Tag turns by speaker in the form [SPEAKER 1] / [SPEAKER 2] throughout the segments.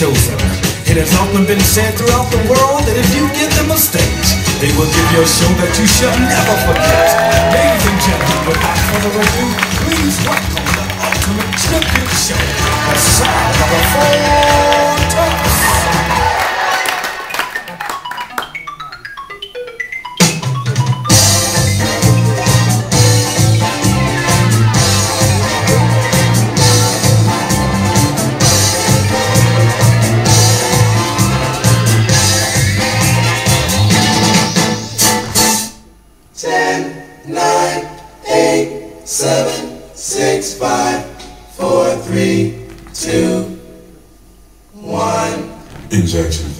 [SPEAKER 1] chosen. It has often been said throughout the world that if you give them a stage, they will give you a show that you shall never forget. Ladies and gentlemen, without further ado, please welcome the ultimate tribute show,
[SPEAKER 2] the sound of a
[SPEAKER 3] Jackson.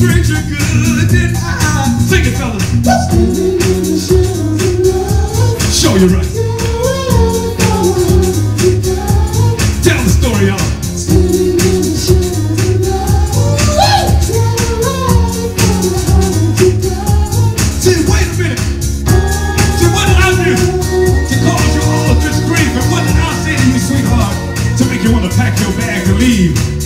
[SPEAKER 1] preacher I. It, fellas. Show you right. Tell the story, y'all. See, wait a minute. See, what did I do to cause you all of this grief? And what did I say to you, sweetheart, to make you want to pack your and leave?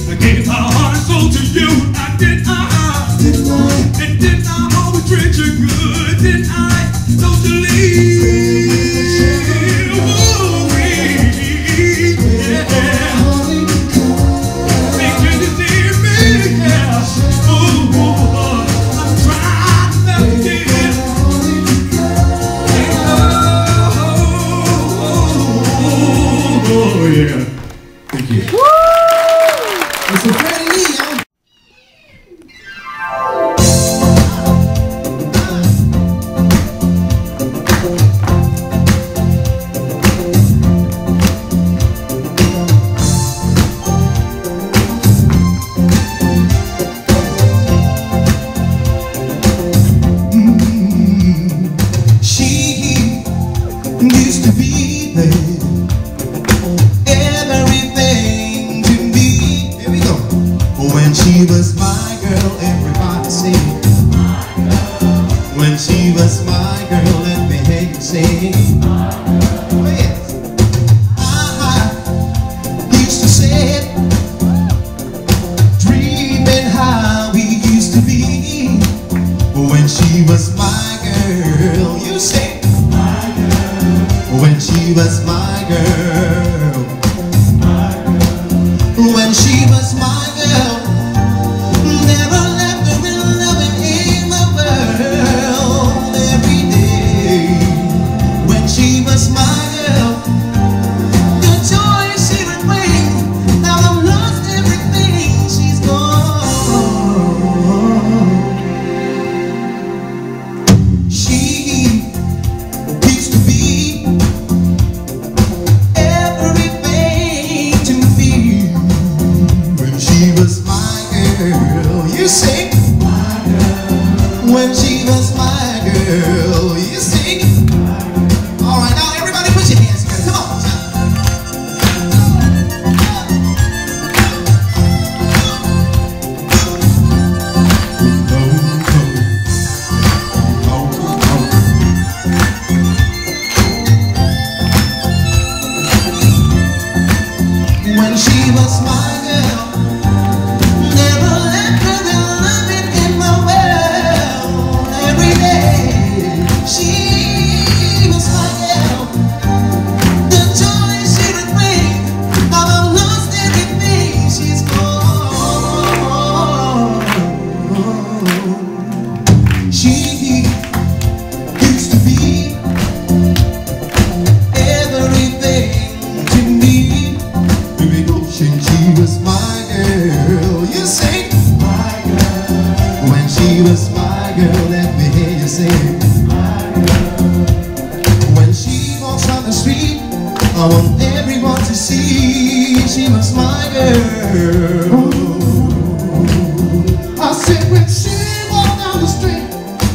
[SPEAKER 4] she was my girl, everybody sing. When she was my girl, let me hear you sing. was my girl. I want everyone to see she was my girl. I said when she walked down the street,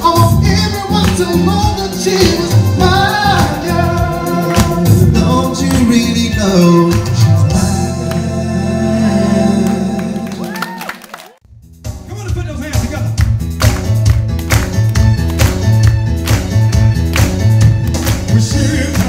[SPEAKER 4] I want everyone to know that she was my girl. Don't you really know? She's my girl.
[SPEAKER 1] Come on put those hands together. When she